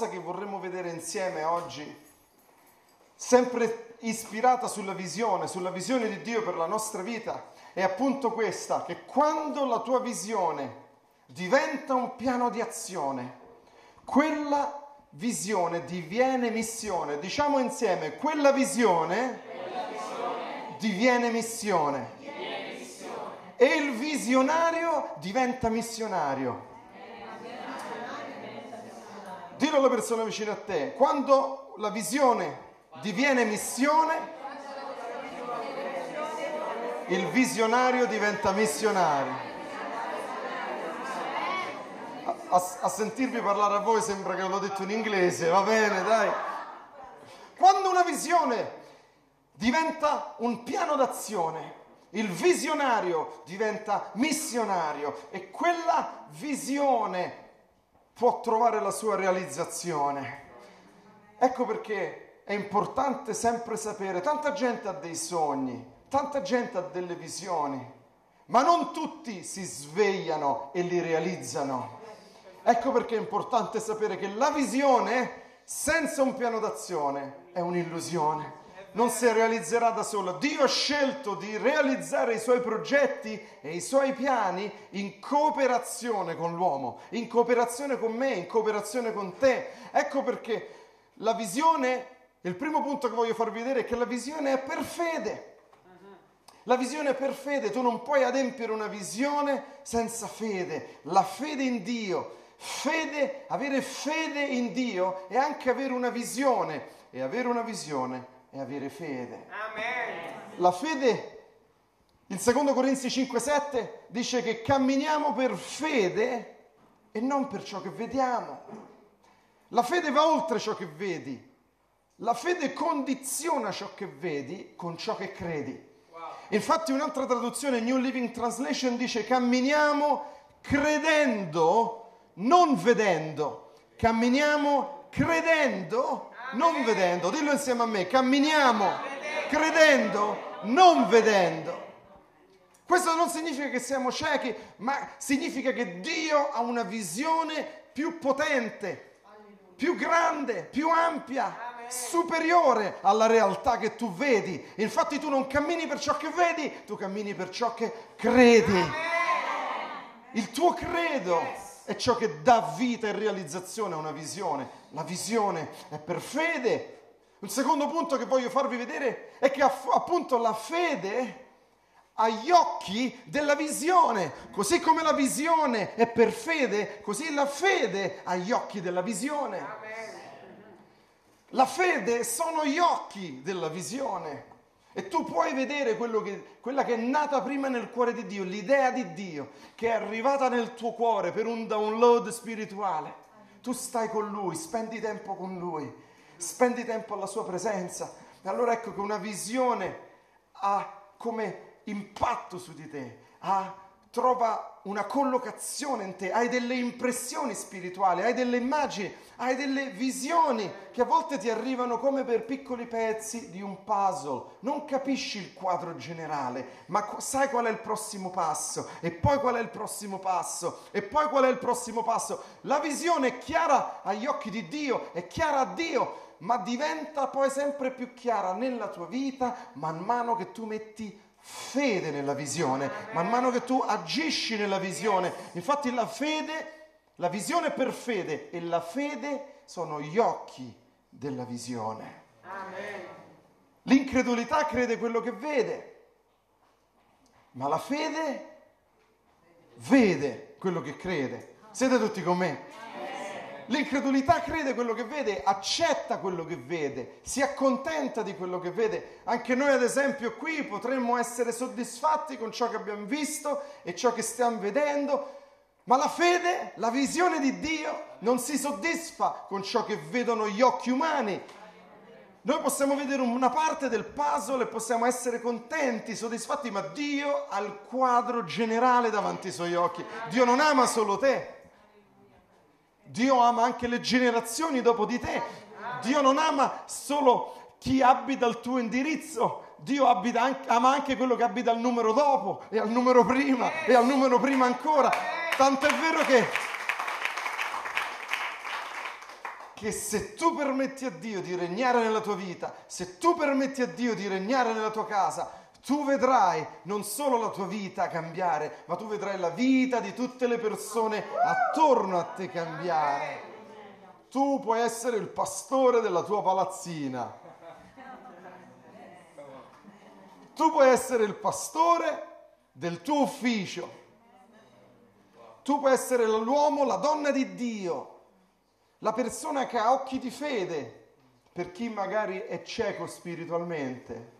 cosa che vorremmo vedere insieme oggi, sempre ispirata sulla visione, sulla visione di Dio per la nostra vita, è appunto questa, che quando la tua visione diventa un piano di azione, quella visione diviene missione. Diciamo insieme, quella visione, visione diviene, missione. diviene missione. E il visionario diventa missionario. Dillo alla persona vicino a te, quando la visione diviene missione, il visionario diventa missionario. A, a, sentirvi parlare a voi sembra che l'ho detto in inglese, va bene, dai. Quando una visione diventa un piano d'azione, il visionario diventa missionario e quella visione può trovare la sua realizzazione. Ecco perché è importante sempre sapere, tanta gente ha dei sogni, tanta gente ha delle visioni, ma non tutti si svegliano e li realizzano. Ecco perché è importante sapere che la visione senza un piano d'azione è un'illusione. Non si realizzerà da sola. Dio ha scelto di realizzare i suoi progetti e i suoi piani in cooperazione con l'uomo, in cooperazione con me, in cooperazione con te. Ecco perché la visione, il primo punto che voglio farvi vedere è che la visione è per fede. La visione è per fede, tu non puoi adempiere una visione senza fede. La fede in Dio, fede, avere fede in Dio è anche avere una visione e avere una visione è avere fede. Amen. La fede, il secondo Corinzi 5:7 dice che camminiamo per fede e non per ciò che vediamo. La fede va oltre ciò che vedi. La fede condiziona ciò che vedi con ciò che credi. Infatti un'altra traduzione, New Living Translation, dice camminiamo credendo, non vedendo. Camminiamo credendo, non vedendo. Dillo insieme a me, camminiamo credendo, non vedendo. Questo non significa che siamo ciechi, ma significa che Dio ha una visione più potente, più grande, più ampia superiore alla realtà che tu vedi. Infatti tu non cammini per ciò che vedi, tu cammini per ciò che credi. Il tuo credo è ciò che dà vita e realizzazione a una visione. La visione è per fede. Il secondo punto che voglio farvi vedere è che appunto la fede ha gli occhi della visione, così come la visione è per fede, così la fede ha gli occhi della visione. La fede sono gli occhi della visione. E tu puoi vedere che, quella che è nata prima nel cuore di Dio, l'idea di Dio, che è arrivata nel tuo cuore per un download spirituale. Tu stai con Lui, spendi tempo con Lui, spendi tempo alla Sua presenza. E allora ecco che una visione ha come impatto su di te, ha trova una collocazione in te, hai delle impressioni spirituali, hai delle immagini, hai delle visioni che a volte ti arrivano come per piccoli pezzi di un puzzle. Non capisci il quadro generale, ma sai qual è il prossimo passo e poi qual è il prossimo passo e poi qual è il prossimo passo. La visione è chiara agli occhi di Dio, è chiara a Dio, ma diventa poi sempre più chiara nella tua vita man mano che tu metti fede nella visione, man mano che tu agisci nella visione. Infatti la fede, la visione per fede e la fede sono gli occhi della visione. L'incredulità crede quello che vede, ma la fede vede quello che crede. Siete tutti con me? L'incredulità crede quello che vede, accetta quello che vede, si accontenta di quello che vede. Anche noi, ad esempio, qui potremmo essere soddisfatti con ciò che abbiamo visto e ciò che stiamo vedendo, ma la fede, la visione di Dio non si soddisfa con ciò che vedono gli occhi umani. Noi possiamo vedere una parte del puzzle e possiamo essere contenti, soddisfatti, ma Dio ha il quadro generale davanti ai suoi occhi. Dio non ama solo te. Dio ama anche le generazioni dopo di te. Dio non ama solo chi abita il tuo indirizzo, Dio anche, ama anche quello che abita al numero dopo e al numero prima e al numero prima ancora. Tanto è vero che che se tu permetti a Dio di regnare nella tua vita, se tu permetti a Dio di regnare nella tua casa, tu vedrai non solo la tua vita cambiare, ma tu vedrai la vita di tutte le persone attorno a te cambiare. Tu puoi essere il pastore della tua palazzina. Tu puoi essere il pastore del tuo ufficio. Tu puoi essere l'uomo, la donna di Dio, la persona che ha occhi di fede per chi magari è cieco spiritualmente.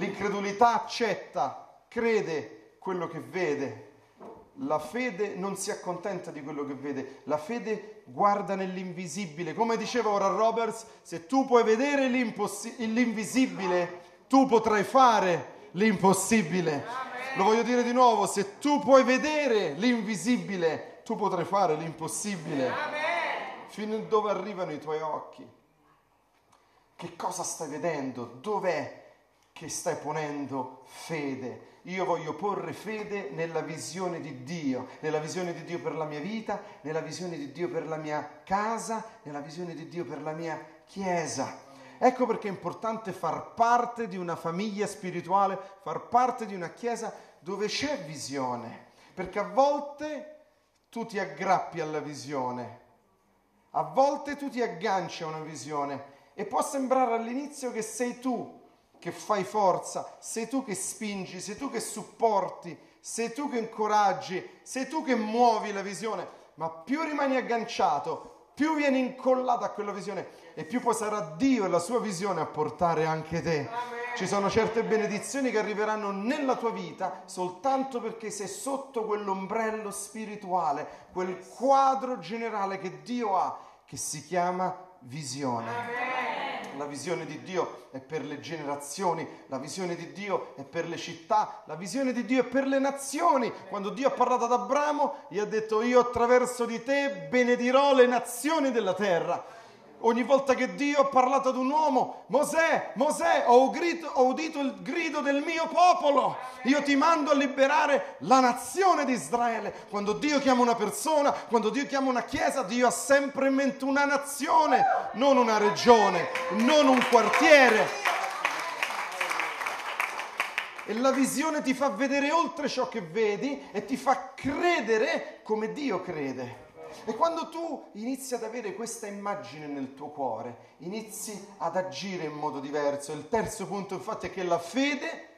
L'incredulità accetta, crede quello che vede. La fede non si accontenta di quello che vede, la fede guarda nell'invisibile. Come diceva ora Roberts, se tu puoi vedere l'invisibile, tu potrai fare l'impossibile. Lo voglio dire di nuovo, se tu puoi vedere l'invisibile, tu potrai fare l'impossibile. Fino a dove arrivano i tuoi occhi? Che cosa stai vedendo? Dov'è che stai ponendo fede. Io voglio porre fede nella visione di Dio, nella visione di Dio per la mia vita, nella visione di Dio per la mia casa, nella visione di Dio per la mia chiesa. Ecco perché è importante far parte di una famiglia spirituale, far parte di una chiesa dove c'è visione, perché a volte tu ti aggrappi alla visione, a volte tu ti agganci a una visione e può sembrare all'inizio che sei tu che fai forza, sei tu che spingi, sei tu che supporti, sei tu che incoraggi, sei tu che muovi la visione, ma più rimani agganciato, più vieni incollato a quella visione e più poi sarà Dio e la sua visione a portare anche te. Ci sono certe benedizioni che arriveranno nella tua vita soltanto perché sei sotto quell'ombrello spirituale, quel quadro generale che Dio ha, che si chiama visione. Amen. La visione di Dio è per le generazioni, la visione di Dio è per le città, la visione di Dio è per le nazioni. Quando Dio ha parlato ad Abramo, gli ha detto io attraverso di te benedirò le nazioni della terra. Ogni volta che Dio ha parlato ad un uomo, Mosè, Mosè, ho udito, ho udito, il grido del mio popolo, io ti mando a liberare la nazione di Israele. Quando Dio chiama una persona, quando Dio chiama una chiesa, Dio ha sempre in mente una nazione, non una regione, non un quartiere. E la visione ti fa vedere oltre ciò che vedi e ti fa credere come Dio crede. E quando tu inizi ad avere questa immagine nel tuo cuore, inizi ad agire in modo diverso. Il terzo punto infatti è che la fede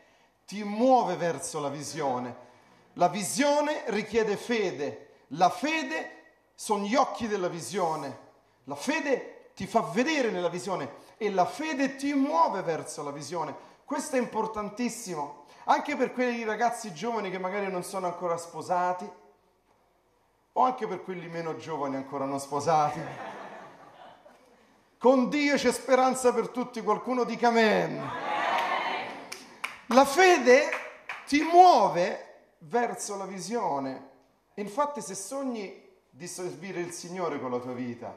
ti muove verso la visione. La visione richiede fede. La fede sono gli occhi della visione. La fede ti fa vedere nella visione e la fede ti muove verso la visione. Questo è importantissimo, anche per quei ragazzi giovani che magari non sono ancora sposati, o anche per quelli meno giovani ancora non sposati. Con Dio c'è speranza per tutti, qualcuno dica amen. La fede ti muove verso la visione. Infatti se sogni di servire il Signore con la tua vita,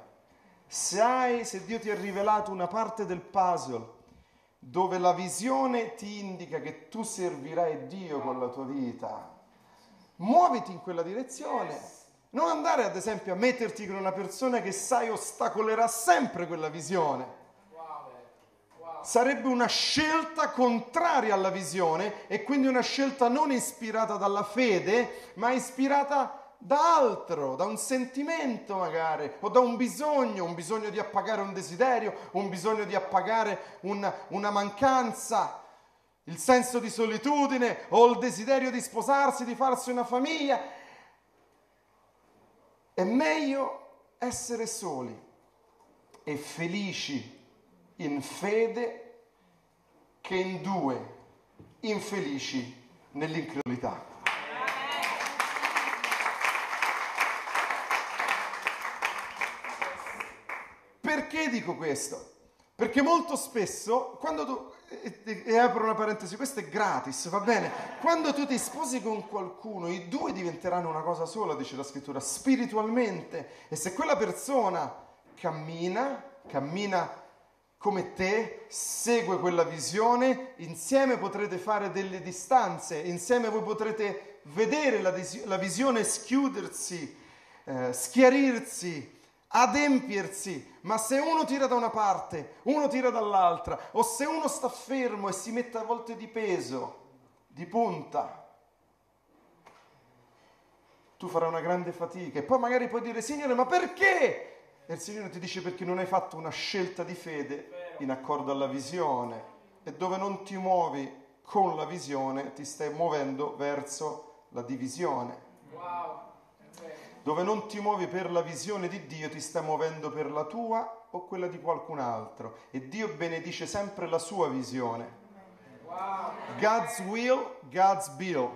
se hai, se Dio ti ha rivelato una parte del puzzle dove la visione ti indica che tu servirai Dio con la tua vita, muoviti in quella direzione non andare ad esempio a metterti con una persona che sai ostacolerà sempre quella visione. Sarebbe una scelta contraria alla visione e quindi una scelta non ispirata dalla fede, ma ispirata da altro, da un sentimento magari, o da un bisogno, un bisogno di appagare un desiderio, un bisogno di appagare una, una mancanza, il senso di solitudine o il desiderio di sposarsi, di farsi una famiglia è meglio essere soli e felici in fede che in due infelici nell'incredulità. Perché dico questo? Perché molto spesso, quando tu, e, e, apro una parentesi, questo è gratis, va bene? Quando tu ti sposi con qualcuno, i due diventeranno una cosa sola, dice la scrittura, spiritualmente. E se quella persona cammina, cammina come te, segue quella visione, insieme potrete fare delle distanze, insieme voi potrete vedere la, la visione schiudersi, eh, schiarirsi, adempiersi, ma se uno tira da una parte, uno tira dall'altra, o se uno sta fermo e si mette a volte di peso, di punta, tu farai una grande fatica e poi magari puoi dire Signore ma perché? E il Signore ti dice perché non hai fatto una scelta di fede in accordo alla visione e dove non ti muovi con la visione ti stai muovendo verso la divisione. Wow. Dove non ti muovi per la visione di Dio ti stai muovendo per la tua o quella di qualcun altro e Dio benedice sempre la sua visione. God's will, God's bill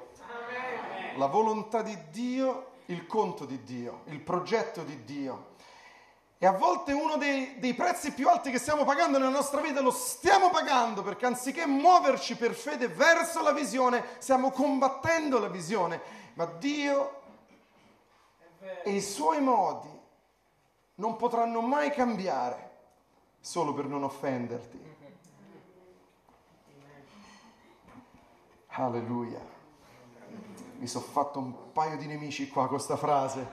la volontà di Dio, il conto di Dio, il progetto di Dio. E a volte uno dei, dei, prezzi più alti che stiamo pagando nella nostra vita lo stiamo pagando perché anziché muoverci per fede verso la visione, stiamo combattendo la visione. Ma Dio e i suoi modi non potranno mai cambiare solo per non offenderti. Alleluia mi sono fatto un paio di nemici qua con questa frase.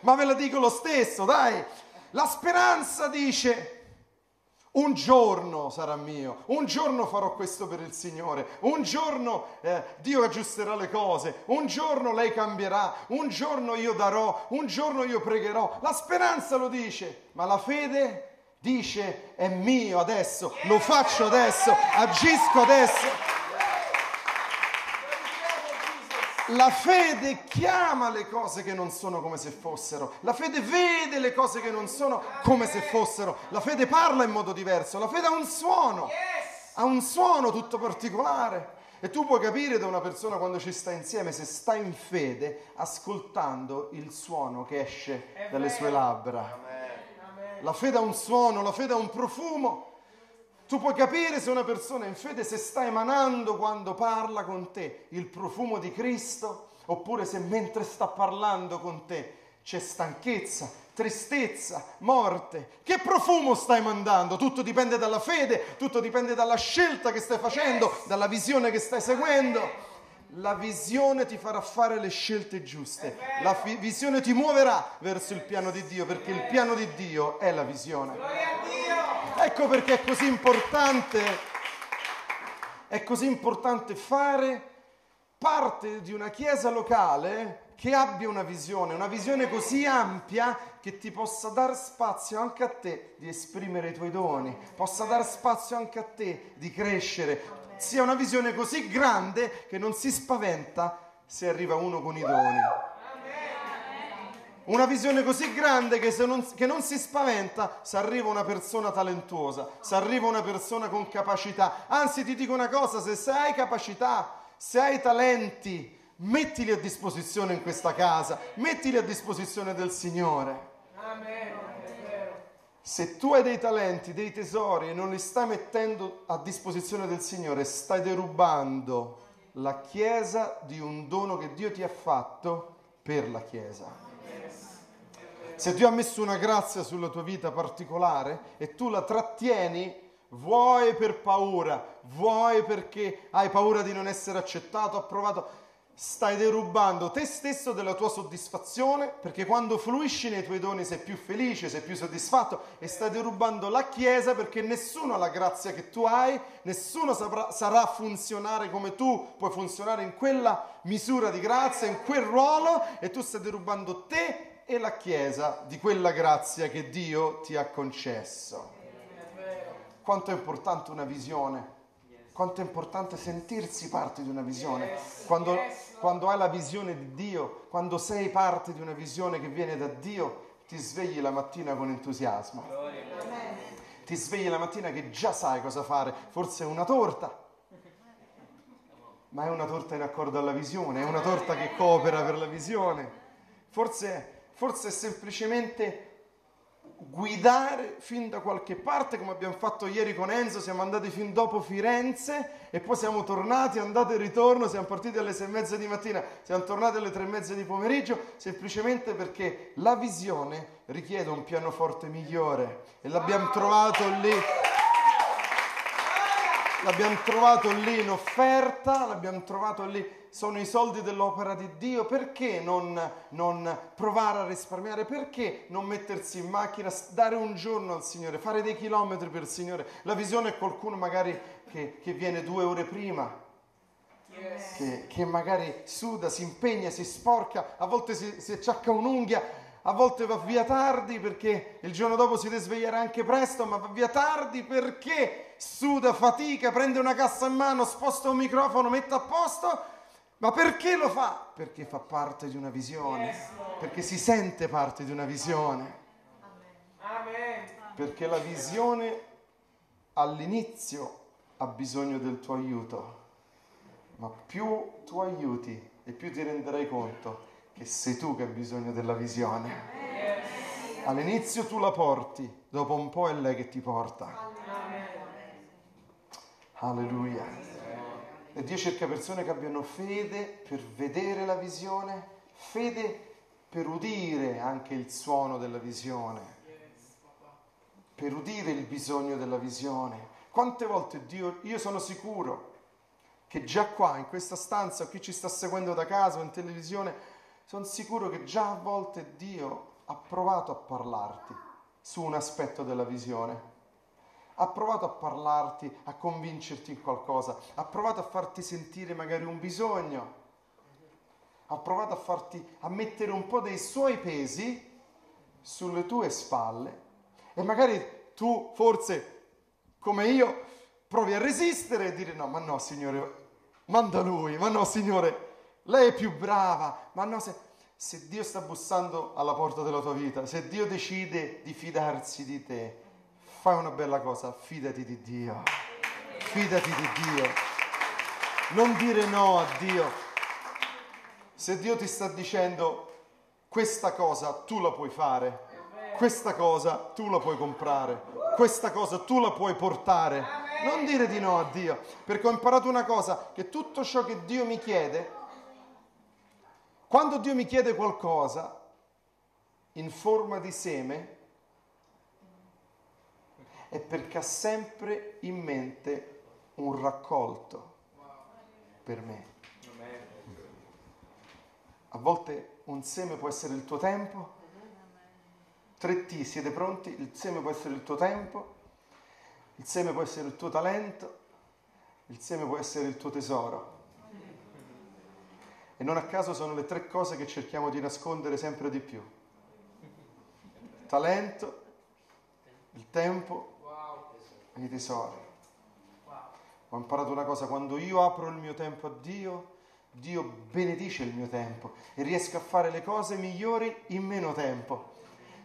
Ma ve la dico lo stesso, dai. La speranza dice, un giorno sarà mio, un giorno farò questo per il Signore, un giorno eh, Dio aggiusterà le cose, un giorno lei cambierà, un giorno io darò, un giorno io pregherò. La speranza lo dice, ma la fede dice è mio adesso, lo faccio adesso, agisco adesso. La fede chiama le cose che non sono come se fossero. La fede vede le cose che non sono come se fossero. La fede parla in modo diverso. La fede ha un suono. Ha un suono tutto particolare. E tu puoi capire da una persona quando ci sta insieme se sta in fede ascoltando il suono che esce dalle sue labbra. La fede ha un suono, la fede ha un profumo. Tu puoi capire se una persona è in fede se sta emanando quando parla con te il profumo di Cristo oppure se mentre sta parlando con te c'è stanchezza, tristezza, morte. Che profumo stai mandando? Tutto dipende dalla fede, tutto dipende dalla scelta che stai facendo, dalla visione che stai seguendo. La visione ti farà fare le scelte giuste. La fi- visione ti muoverà verso il piano di Dio, perché il piano di Dio è la visione. Ecco perché è così importante, è così importante fare parte di una chiesa locale che abbia una visione, una visione così ampia che ti possa dar spazio anche a te di esprimere i tuoi doni, possa dar spazio anche a te di crescere, sia una visione così grande che non si spaventa se arriva uno con i doni. Una visione così grande che, non, che non si spaventa se arriva una persona talentuosa, se arriva una persona con capacità. Anzi, ti dico una cosa, se, hai capacità, se hai talenti, mettili a disposizione in questa casa, mettili a disposizione del Signore. Se tu hai dei talenti, dei tesori e non li stai mettendo a disposizione del Signore, stai derubando la Chiesa di un dono che Dio ti ha fatto per la Chiesa. Se Dio ha messo una grazia sulla tua vita particolare e tu la trattieni, vuoi per paura, vuoi perché hai paura di non essere accettato, approvato, stai derubando te stesso della tua soddisfazione, perché quando fluisci nei tuoi doni sei più felice, sei più soddisfatto e stai derubando la Chiesa perché nessuno ha la grazia che tu hai, nessuno saprà, sarà funzionare come tu puoi funzionare in quella misura di grazia, in quel ruolo e tu stai derubando te e la Chiesa di quella grazia che Dio ti ha concesso. Quanto è importante una visione, quanto è importante sentirsi parte di una visione. Quando, quando hai la visione di Dio, quando sei parte di una visione che viene da Dio, ti svegli la mattina con entusiasmo. Ti svegli la mattina che già sai cosa fare, forse è una torta, ma è una torta in accordo alla visione, è una torta che coopera per la visione. Forse forse è semplicemente guidare fin da qualche parte, come abbiamo fatto ieri con Enzo, siamo andati fin dopo Firenze e poi siamo tornati, andate e ritorno, siamo partiti alle sei e mezza di mattina, siamo tornati alle tre e mezza di pomeriggio, semplicemente perché la visione richiede un pianoforte migliore e l'abbiamo trovato lì. L'abbiamo trovato lì in offerta, l'abbiamo trovato lì sono i soldi dell'opera di Dio, perché non, non, provare a risparmiare? Perché non mettersi in macchina, dare un giorno al Signore, fare dei chilometri per il Signore? La visione è qualcuno magari che, che viene due ore prima, yes. che, che, magari suda, si impegna, si sporca, a volte si, si acciacca un'unghia, a volte va via tardi perché il giorno dopo si deve svegliare anche presto, ma va via tardi perché suda, fatica, prende una cassa in mano, sposta un microfono, mette a posto. Ma perché lo fa? Perché fa parte di una visione, perché si sente parte di una visione. Perché la visione all'inizio ha bisogno del tuo aiuto, ma più tu aiuti e più ti renderai conto che sei tu che hai bisogno della visione. All'inizio tu la porti, dopo un po' è lei che ti porta. Alleluia. E Dio cerca persone che abbiano fede per vedere la visione, fede per udire anche il suono della visione, per udire il bisogno della visione. Quante volte Dio, io sono sicuro che già qua, in questa stanza, o chi ci sta seguendo da casa o in televisione, sono sicuro che già a volte Dio ha provato a parlarti su un aspetto della visione. Ha provato a parlarti, a convincerti in qualcosa, ha provato a farti sentire magari un bisogno, ha provato a farti a mettere un po' dei suoi pesi sulle tue spalle. E magari tu forse come io provi a resistere e dire no, ma no Signore, manda lui, ma no Signore, lei è più brava, ma no, se, se Dio sta bussando alla porta della tua vita, se Dio decide di fidarsi di te, fai una bella cosa, fidati di Dio, fidati di Dio, non dire no a Dio. Se Dio ti sta dicendo questa cosa tu la puoi fare, questa cosa tu la puoi comprare, questa cosa tu la puoi portare, non dire di no a Dio, perché ho imparato una cosa, che tutto ciò che Dio mi chiede quando Dio mi chiede qualcosa in forma di seme, è perché ha sempre in mente un raccolto per me. A volte un seme può essere il tuo tempo. 3T, siete pronti? Il seme può essere il tuo tempo, il seme può essere il tuo talento, il seme può essere il tuo tesoro. E non a caso sono le tre cose che cerchiamo di nascondere sempre di più. Talento, il tempo i tesori. Ho imparato una cosa, quando io apro il mio tempo a Dio, Dio benedice il mio tempo e riesco a fare le cose migliori in meno tempo.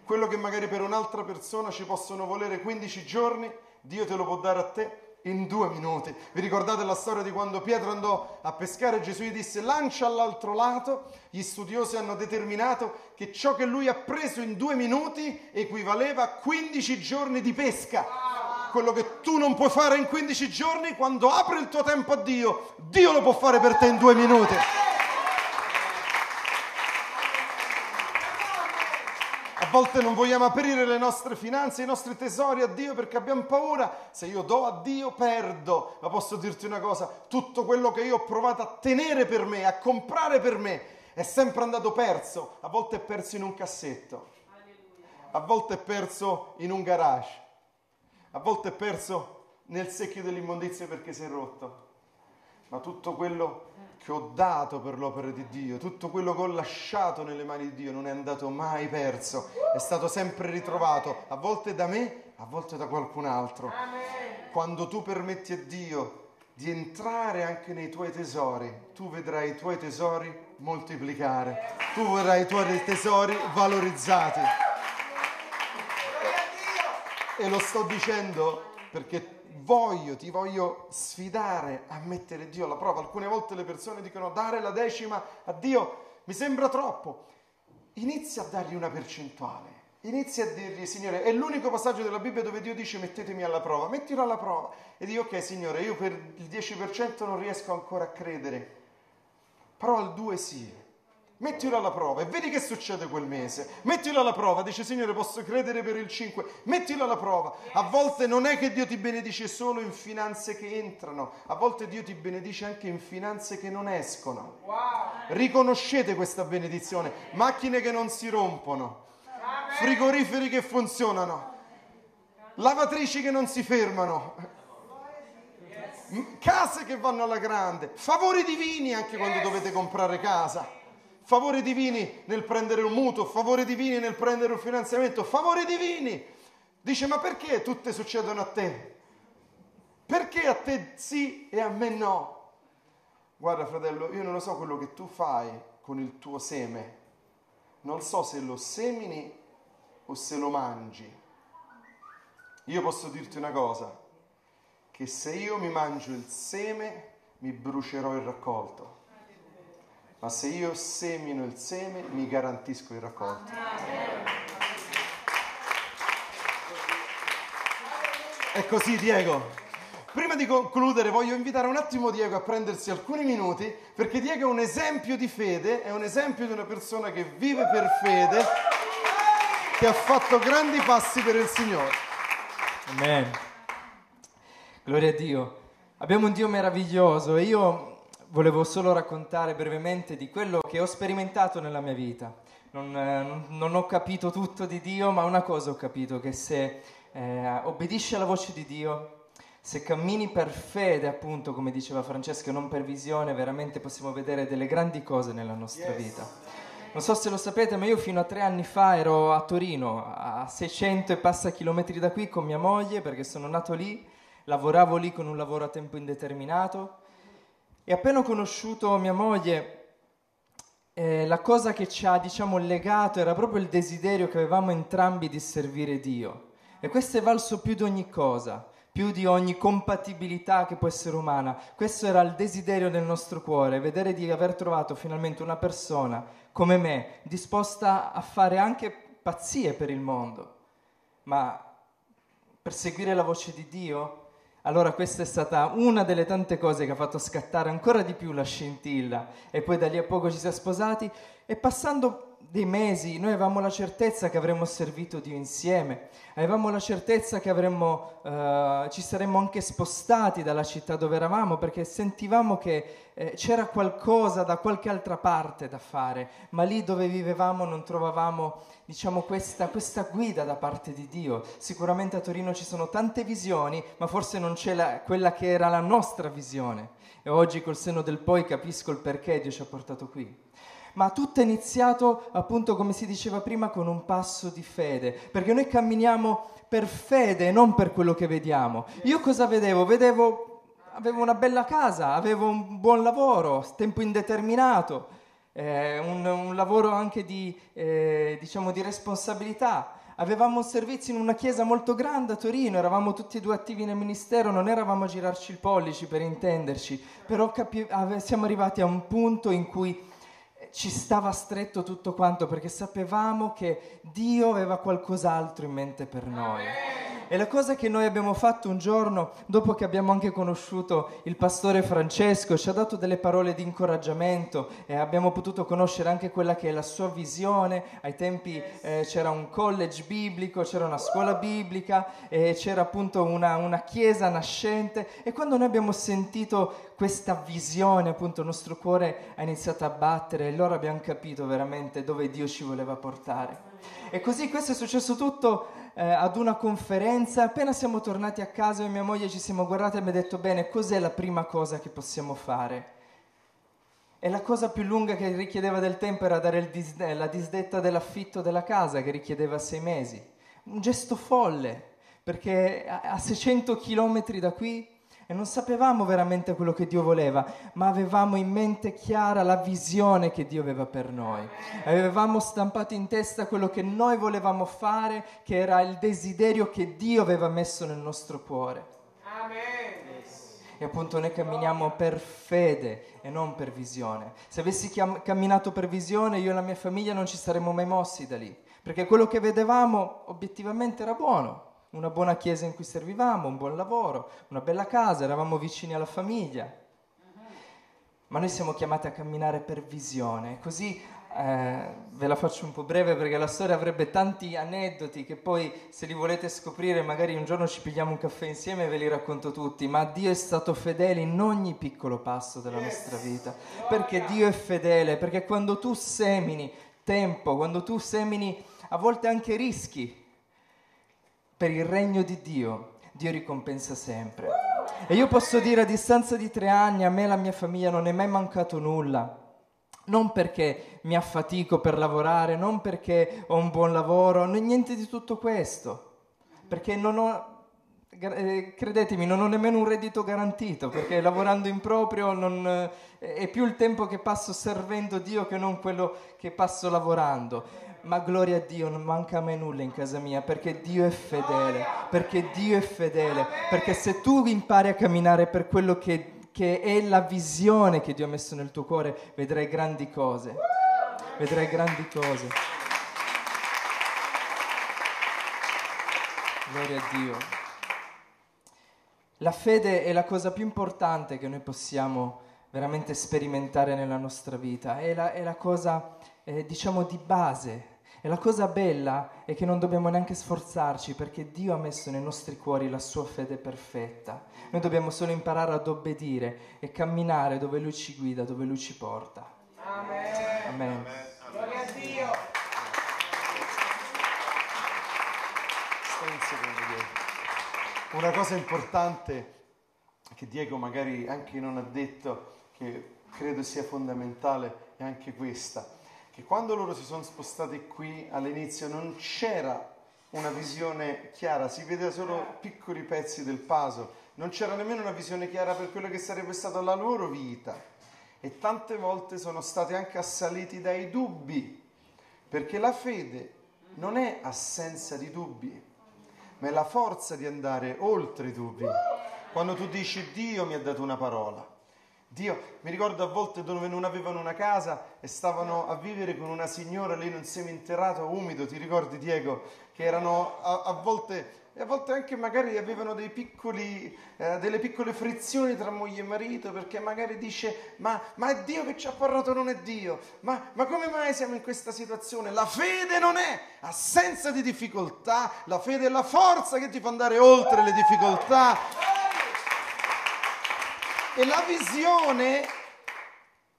Quello che magari per un'altra persona ci possono volere 15 giorni, Dio te lo può dare a te in due minuti. Vi ricordate la storia di quando Pietro andò a pescare? Gesù gli disse lancia all'altro lato. Gli studiosi hanno determinato che ciò che lui ha preso in due minuti equivaleva a 15 giorni di pesca. Quello che tu non puoi fare in 15 giorni, quando apri il tuo tempo a Dio, Dio lo può fare per te in due minuti. volte non vogliamo aprire le nostre finanze, i nostri tesori a Dio perché abbiamo paura. Se io do a Dio perdo. Ma posso dirti una cosa, tutto quello che io ho provato a tenere per me, a comprare per me, è sempre andato perso. A volte è perso in un cassetto, a volte è perso in un garage, a volte è perso nel secchio dell'immondizia perché si è rotto. Ma tutto quello che ho dato per l'opera di Dio, tutto quello che ho lasciato nelle mani di Dio non è andato mai perso, è stato sempre ritrovato, a volte da me, a volte da qualcun altro. Quando tu permetti a Dio di entrare anche nei tuoi tesori, tu vedrai i tuoi tesori moltiplicare, tu vedrai i tuoi tesori valorizzati. E lo sto dicendo perché voglio, ti voglio sfidare a mettere Dio alla prova. Alcune volte le persone dicono dare la decima a Dio mi sembra troppo. Inizia a dargli una percentuale. Inizia a dirgli, Signore, è l'unico passaggio della Bibbia dove Dio dice mettetemi alla prova, mettilo alla prova e di ok Signore, io per il 10% non riesco ancora a credere, però al 2 sì, Mettilo alla prova e vedi che succede quel mese. Mettilo alla prova, dice Signore posso credere per il 5. Mettilo alla prova. A volte non è che Dio ti benedice solo in finanze che entrano, a volte Dio ti benedice anche in finanze che non escono. Riconoscete questa benedizione. Macchine che non si rompono, frigoriferi che funzionano, lavatrici che non si fermano, case che vanno alla grande, favori divini anche quando dovete comprare casa favori divini nel prendere un mutuo, favori divini nel prendere un finanziamento, favori divini. Dice, ma perché tutte succedono a te? Perché a te sì e a me no? Guarda fratello, io non lo so quello che tu fai con il tuo seme. Non so se lo semini o se lo mangi. Io posso dirti una cosa, che se io mi mangio il seme mi brucerò il raccolto ma se io semino il seme mi garantisco il raccolto. È così Diego. Prima di concludere voglio invitare un attimo Diego a prendersi alcuni minuti perché Diego è un esempio di fede, è un esempio di una persona che vive per fede, che ha fatto grandi passi per il Signore. Amen. Gloria a Dio. Abbiamo un Dio meraviglioso e io volevo solo raccontare brevemente di quello che ho sperimentato nella mia vita. Non, eh, non, ho capito tutto di Dio, ma una cosa ho capito, che se eh, obbedisci alla voce di Dio, se cammini per fede, appunto, come diceva Francesco, non per visione, veramente possiamo vedere delle grandi cose nella nostra yes. vita. Non so se lo sapete, ma io fino a tre anni fa ero a Torino, a 600 e passa chilometri da qui con mia moglie, perché sono nato lì, lavoravo lì con un lavoro a tempo indeterminato e appena ho conosciuto mia moglie, eh, la cosa che ci ha, diciamo, legato era proprio il desiderio che avevamo entrambi di servire Dio. E questo è valso più di ogni cosa, più di ogni compatibilità che può essere umana. Questo era il desiderio del nostro cuore, vedere di aver trovato finalmente una persona come me, disposta a fare anche pazzie per il mondo, ma per seguire la voce di Dio allora questa è stata una delle tante cose che ha fatto scattare ancora di più la scintilla. E poi da lì a poco ci si è sposati. E passando dei mesi noi avevamo la certezza che avremmo servito Dio insieme, avevamo la certezza che avremmo, uh, ci saremmo anche spostati dalla città dove eravamo perché sentivamo che eh, c'era qualcosa da qualche altra parte da fare, ma lì dove vivevamo non trovavamo diciamo, questa, questa guida da parte di Dio. Sicuramente a Torino ci sono tante visioni, ma forse non c'è la, quella che era la nostra visione. E oggi col seno del poi capisco il perché Dio ci ha portato qui ma tutto è iniziato appunto come si diceva prima con un passo di fede, perché noi camminiamo per fede e non per quello che vediamo. Io cosa vedevo? Vedevo, avevo una bella casa, avevo un buon lavoro, tempo indeterminato, eh, un, un, lavoro anche di, eh, diciamo, di responsabilità. Avevamo un servizio in una chiesa molto grande a Torino, eravamo tutti e due attivi nel ministero, non eravamo a girarci il pollici per intenderci, però capi- siamo arrivati a un punto in cui ci stava stretto tutto quanto perché sapevamo che Dio aveva qualcos'altro in mente per noi. E la cosa che noi abbiamo fatto un giorno, dopo che abbiamo anche conosciuto il pastore Francesco, ci ha dato delle parole di incoraggiamento e abbiamo potuto conoscere anche quella che è la sua visione. Ai tempi eh, c'era un college biblico, c'era una scuola biblica, e c'era appunto una, una chiesa nascente e quando noi abbiamo sentito questa visione, appunto il nostro cuore ha iniziato a battere e allora abbiamo capito veramente dove Dio ci voleva portare. E così questo è successo tutto eh, ad una conferenza, appena siamo tornati a casa e mia moglie ci siamo guardati e mi ha detto bene, cos'è la prima cosa che possiamo fare? E la cosa più lunga che richiedeva del tempo era dare dis- la disdetta dell'affitto della casa che richiedeva sei mesi. Un gesto folle, perché a 600 chilometri da qui e non sapevamo veramente quello che Dio voleva, ma avevamo in mente chiara la visione che Dio aveva per noi. Avevamo stampato in testa quello che noi volevamo fare, che era il desiderio che Dio aveva messo nel nostro cuore. E appunto noi camminiamo per fede e non per visione. Se avessi chiam- camminato per visione, io e la mia famiglia non ci saremmo mai mossi da lì, perché quello che vedevamo obiettivamente era buono una buona chiesa in cui servivamo, un buon lavoro, una bella casa, eravamo vicini alla famiglia. Ma noi siamo chiamati a camminare per visione, così Eh, ve la faccio un po' breve perché la storia avrebbe tanti aneddoti che poi se li volete scoprire magari un giorno ci pigliamo un caffè insieme e ve li racconto tutti, ma Dio è stato fedele in ogni piccolo passo della nostra vita, perché Dio è fedele, perché quando tu semini tempo, quando tu semini a volte anche rischi per il regno di Dio, Dio ricompensa sempre. E io posso dire a distanza di tre anni, a me e alla mia famiglia non è mai mancato nulla non perché mi affatico per lavorare, non perché ho un buon lavoro, niente di tutto questo, perché non ho, eh, credetemi, non ho nemmeno un reddito garantito, perché lavorando in proprio non, eh, è più il tempo che passo servendo Dio che non quello che passo lavorando. Ma gloria a Dio, non manca me nulla in casa mia, perché Dio è fedele, perché Dio è fedele, perché se tu impari a camminare per quello che che è la visione che Dio ha messo nel tuo cuore, vedrai grandi cose. Vedrai grandi cose. Gloria a Dio. La fede è la cosa più importante che noi possiamo veramente sperimentare nella nostra vita, è la, è la cosa, eh, diciamo, di base. E la cosa bella è che non dobbiamo neanche sforzarci perché Dio ha messo nei nostri cuori la sua fede perfetta. Noi dobbiamo solo imparare ad obbedire e camminare dove Lui ci guida, dove Lui ci porta. Amen. Amen. Gloria a Dio. Stai un secondo, Diego. Una cosa importante che Diego magari anche non ha detto, che credo sia fondamentale, è anche questa, che quando loro si sono spostati qui all'inizio non c'era una visione chiara, si vedeva solo piccoli pezzi del puzzle non c'era nemmeno una visione chiara per quello che sarebbe stata la loro vita e tante volte sono stati anche assaliti dai dubbi, perché la fede non è assenza di dubbi, ma è la forza di andare oltre i dubbi. Quando tu dici Dio mi ha dato una parola, Dio, mi ricordo a volte dove non avevano una casa e stavano a vivere con una signora lì in un seminterrato umido, ti ricordi Diego? Che erano a, a volte e a volte anche magari avevano piccoli, eh, delle piccole frizioni tra moglie e marito perché magari dice ma, ma è Dio che ci ha parlato, non è Dio, ma, ma come mai siamo in questa situazione? La fede non è assenza di difficoltà, la fede è la forza che ti fa andare oltre le difficoltà e la visione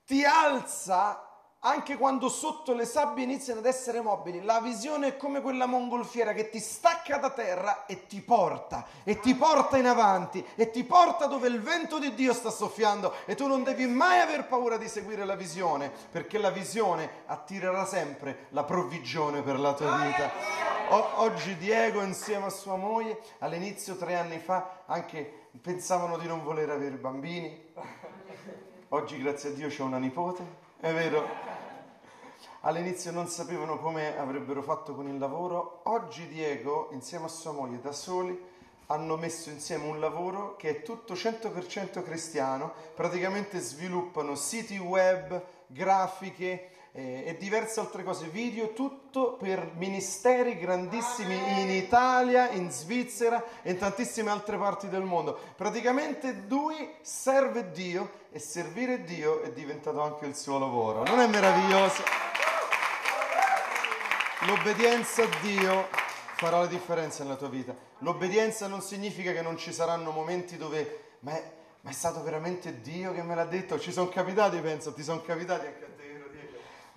ti alza anche quando sotto le sabbie iniziano ad essere mobili, la visione è come quella mongolfiera che ti stacca da terra e ti porta, e ti porta in avanti, e ti porta dove il vento di Dio sta soffiando, e tu non devi mai aver paura di seguire la visione, perché la visione attirerà sempre la provvigione per la tua vita. O- oggi Diego insieme a sua moglie, all'inizio tre anni fa, anche pensavano di non voler avere bambini. Oggi grazie a Dio c'è una nipote, è vero? All'inizio non sapevano come avrebbero fatto con il lavoro. Oggi Diego, insieme a sua moglie, da soli, hanno messo insieme un lavoro che è tutto 100% cristiano. Praticamente sviluppano siti web, grafiche eh, e diverse altre cose, video, tutto per ministeri grandissimi in Italia, in Svizzera e in tantissime altre parti del mondo. Praticamente lui serve Dio e servire Dio è diventato anche il suo lavoro. Non è meraviglioso? L'obbedienza a Dio farà la differenza nella tua vita. L'obbedienza non significa che non ci saranno momenti dove, ma è, ma è stato veramente Dio che me l'ha detto? Ci sono capitati, penso, ti sono capitati anche a te.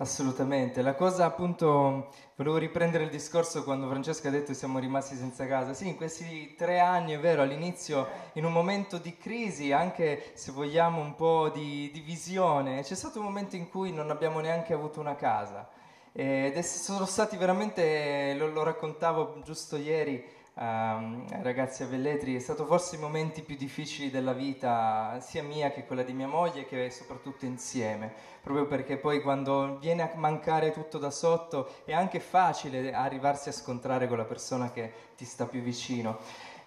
Assolutamente, la cosa appunto, volevo riprendere il discorso quando Francesca ha detto che siamo rimasti senza casa. Sì, in questi tre anni è vero, all'inizio in un momento di crisi, anche se vogliamo un po' di, visione, c'è stato un momento in cui non abbiamo neanche avuto una casa. Ed sono stati veramente, lo, lo raccontavo giusto ieri um, ragazzi a Velletri, è stato forse i momenti più difficili della vita, sia mia che quella di mia moglie, che soprattutto insieme, proprio perché poi quando viene a mancare tutto da sotto è anche facile arrivarsi a scontrare con la persona che ti sta più vicino.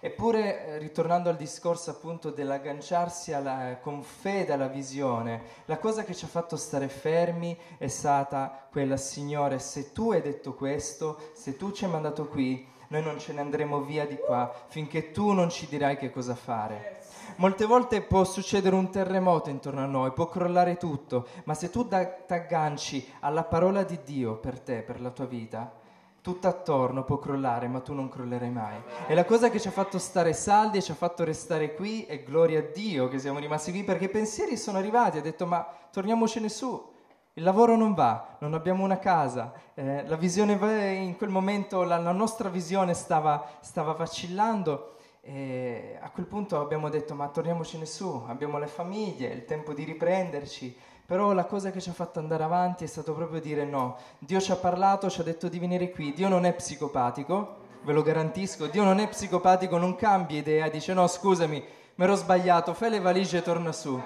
Eppure, eh, ritornando al discorso appunto dell'agganciarsi alla, con fede alla visione, la cosa che ci ha fatto stare fermi è stata quella, Signore, se tu hai detto questo, se tu ci hai mandato qui, noi non ce ne andremo via di qua finché tu non ci dirai che cosa fare. Molte volte può succedere un terremoto intorno a noi, può crollare tutto, ma se tu ti agganci alla parola di Dio per te, per la tua vita, tutto attorno può crollare, ma tu non crollerai mai. E la cosa che ci ha fatto stare saldi e ci ha fatto restare qui è gloria a Dio che siamo rimasti qui perché i pensieri sono arrivati, ha detto ma torniamocene su. Il lavoro non va, non abbiamo una casa, eh, la visione in quel momento, la, la nostra visione stava, stava vacillando. E a quel punto abbiamo detto ma torniamocene su, abbiamo le famiglie, il tempo di riprenderci. Però la cosa che ci ha fatto andare avanti è stato proprio dire no, Dio ci ha parlato, ci ha detto di venire qui, Dio non è psicopatico, ve lo garantisco, Dio non è psicopatico, non cambia idea, dice no scusami, mi ero sbagliato, fai le valigie e torna su.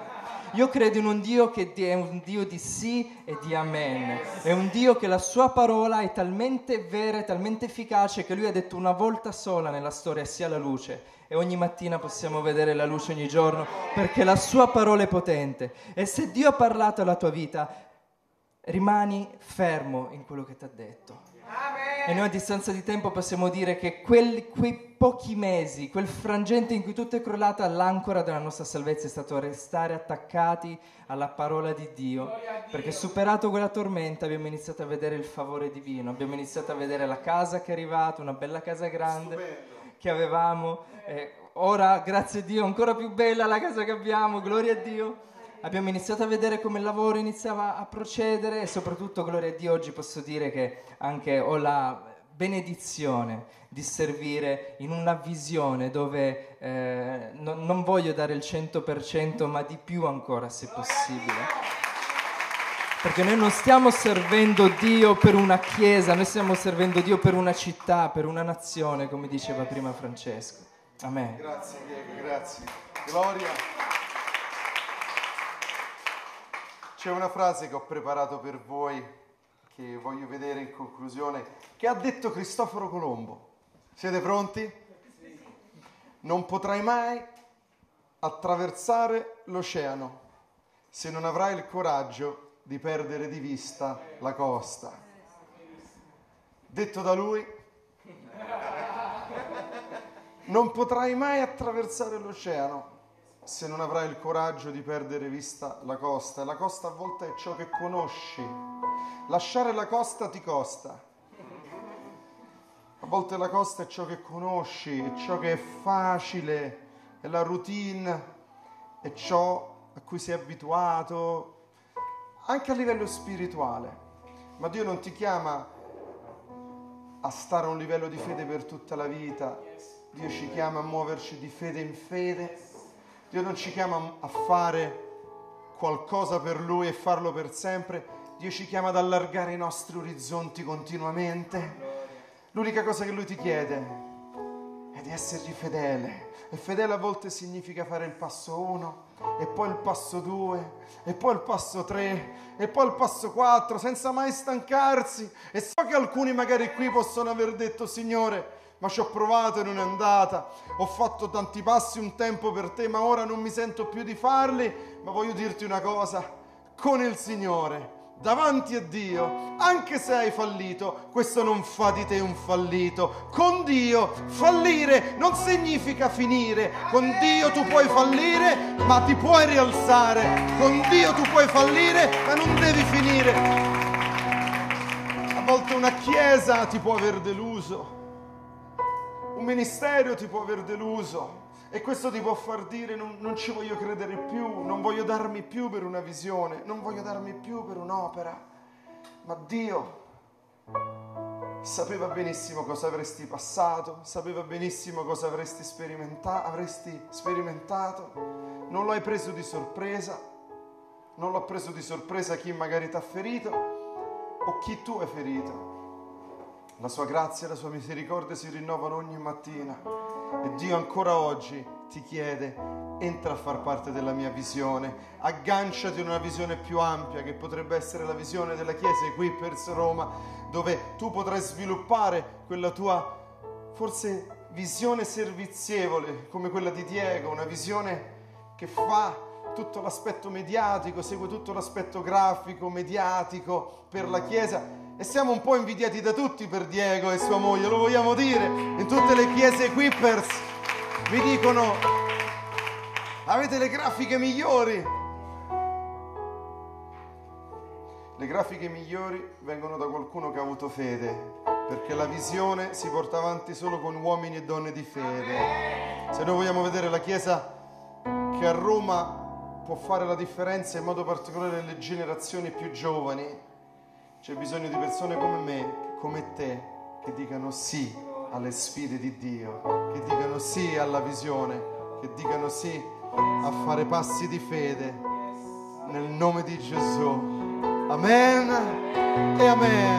Io credo in un Dio che è un Dio di sì e di amen. È un Dio che la sua parola è talmente vera e talmente efficace che lui ha detto una volta sola nella storia sia la luce e ogni mattina possiamo vedere la luce ogni giorno perché la sua parola è potente. E se Dio ha parlato alla tua vita, rimani fermo in quello che ti ha detto. E noi a distanza di tempo possiamo dire che quel, quei pochi mesi, quel frangente in cui tutto è crollato, l'ancora della nostra salvezza è stato restare attaccati alla parola di Dio. Perché superato quella tormenta abbiamo iniziato a vedere il favore divino, abbiamo iniziato a vedere la casa che è arrivata, una bella casa grande che avevamo. Eh, ora, grazie a Dio, ancora più bella la casa che abbiamo, gloria a Dio. Abbiamo iniziato a vedere come il lavoro iniziava a procedere e soprattutto, gloria a Dio, oggi posso dire che anche ho la benedizione di servire in una visione dove eh, non, non voglio dare il 100% ma di più ancora se possibile. Perché noi non stiamo servendo Dio per una chiesa, noi stiamo servendo Dio per una città, per una nazione, come diceva prima Francesco. Amen. Grazie Diego, grazie. Gloria. C'è una frase che ho preparato per voi, che voglio vedere in conclusione, che ha detto Cristoforo Colombo. Siete pronti? Non potrai mai attraversare l'oceano se non avrai il coraggio di perdere di vista la costa. Detto da lui, non potrai mai attraversare l'oceano se non avrai il coraggio di perdere vista la costa. La costa a volte è ciò che conosci. Lasciare la costa ti costa. A volte la costa è ciò che conosci, è ciò che è facile, è la routine, è ciò a cui sei abituato, anche a livello spirituale. Ma Dio non ti chiama a stare a un livello di fede per tutta la vita. Dio ci chiama a muoverci di fede in fede. Dio non ci chiama a fare qualcosa per Lui e farlo per sempre. Dio ci chiama ad allargare i nostri orizzonti continuamente. L'unica cosa che Lui ti chiede è di essergli fedele. E fedele a volte significa fare il passo 1, e poi il passo 2, e poi il passo 3, e poi il passo 4, senza mai stancarsi. E so che alcuni magari qui possono aver detto, Signore, ma ci ho provato e non è andata. Ho fatto tanti passi un tempo per te, ma ora non mi sento più di farli. Ma voglio dirti una cosa, con il Signore davanti a Dio, anche se hai fallito, questo non fa di te un fallito. Con Dio fallire non significa finire. Con Dio tu puoi fallire, ma ti puoi rialzare. Con Dio tu puoi fallire, ma non devi finire. A volte una chiesa ti può aver deluso. Un ministero ti può aver deluso e questo ti può far dire non, non, ci voglio credere più, non voglio darmi più per una visione, non voglio darmi più per un'opera. Ma Dio sapeva benissimo cosa avresti passato, sapeva benissimo cosa avresti, sperimenta- avresti sperimentato. Non lo hai preso di sorpresa, non l'ha preso di sorpresa chi magari ti ha ferito o chi tu hai ferito. La sua grazia e la sua misericordia si rinnovano ogni mattina. E Dio ancora oggi ti chiede, entra a far parte della mia visione, agganciati in una visione più ampia che potrebbe essere la visione della Chiesa Equippers Roma, dove tu potrai sviluppare quella tua forse visione servizievole come quella di Diego, una visione che fa tutto l'aspetto mediatico, segue tutto l'aspetto grafico, mediatico per la Chiesa e siamo un po' invidiati da tutti per Diego e sua moglie, lo vogliamo dire. In tutte le chiese equippers mi dicono, Avete le grafiche migliori. Le grafiche migliori vengono da qualcuno che ha avuto fede, perché la visione si porta avanti solo con uomini e donne di fede. Se noi vogliamo vedere la Chiesa che a Roma può fare la differenza in modo particolare nelle generazioni più giovani, c'è bisogno di persone come me, come te, che dicano sì alle sfide di Dio, che dicano sì alla visione, che dicano sì a fare passi di fede nel nome di Gesù. Amen e amen.